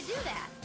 to do that.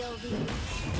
feel the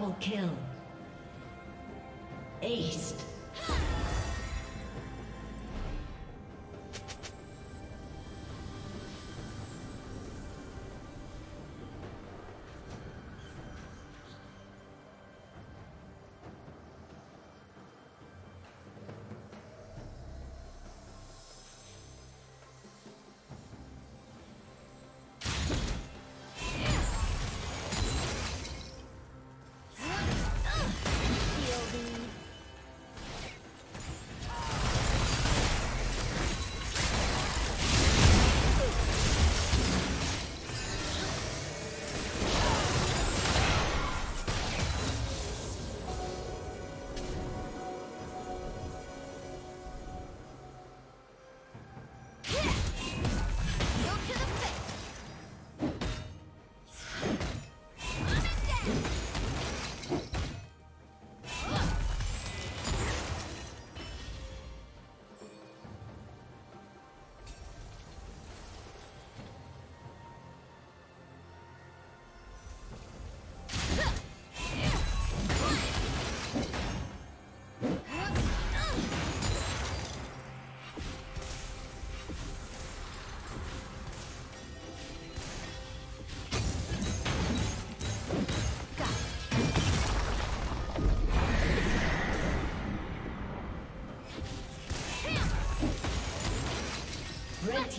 Double kill. Aced.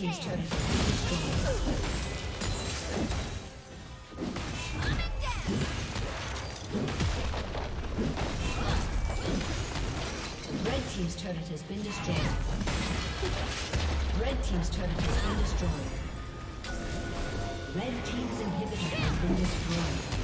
Team's turret has team's turret has been destroyed. Red team's turret has been destroyed. Red team's inhibitor has been destroyed.